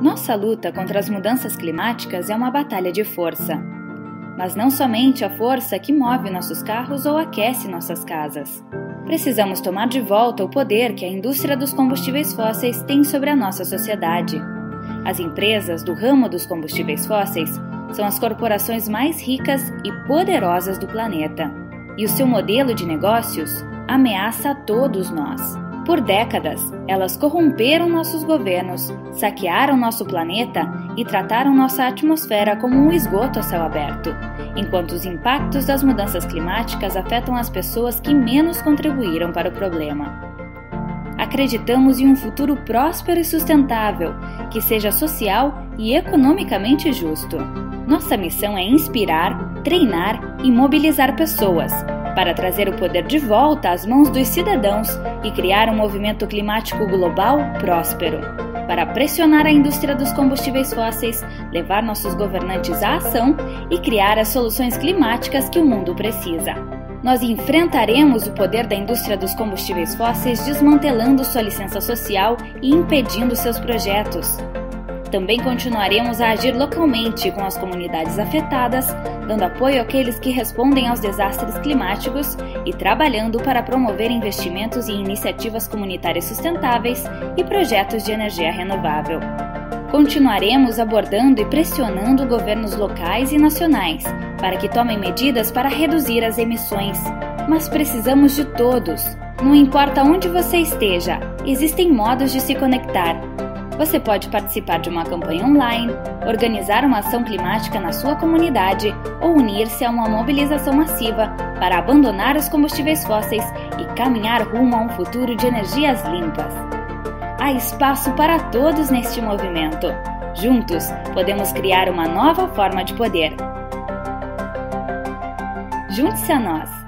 Nossa luta contra as mudanças climáticas é uma batalha de força. Mas não somente a força que move nossos carros ou aquece nossas casas. Precisamos tomar de volta o poder que a indústria dos combustíveis fósseis tem sobre a nossa sociedade. As empresas do ramo dos combustíveis fósseis são as corporações mais ricas e poderosas do planeta. E o seu modelo de negócios ameaça a todos nós. Por décadas, elas corromperam nossos governos, saquearam nosso planeta e trataram nossa atmosfera como um esgoto a céu aberto, enquanto os impactos das mudanças climáticas afetam as pessoas que menos contribuíram para o problema. Acreditamos em um futuro próspero e sustentável, que seja social e economicamente justo. Nossa missão é inspirar, treinar e mobilizar pessoas para trazer o poder de volta às mãos dos cidadãos e criar um movimento climático global próspero. Para pressionar a indústria dos combustíveis fósseis, levar nossos governantes à ação e criar as soluções climáticas que o mundo precisa. Nós enfrentaremos o poder da indústria dos combustíveis fósseis desmantelando sua licença social e impedindo seus projetos. Também continuaremos a agir localmente com as comunidades afetadas, dando apoio àqueles que respondem aos desastres climáticos e trabalhando para promover investimentos em iniciativas comunitárias sustentáveis e projetos de energia renovável. Continuaremos abordando e pressionando governos locais e nacionais para que tomem medidas para reduzir as emissões. Mas precisamos de todos. Não importa onde você esteja, existem modos de se conectar você pode participar de uma campanha online, organizar uma ação climática na sua comunidade ou unir-se a uma mobilização massiva para abandonar os combustíveis fósseis e caminhar rumo a um futuro de energias limpas. Há espaço para todos neste movimento. Juntos, podemos criar uma nova forma de poder. Junte-se a nós!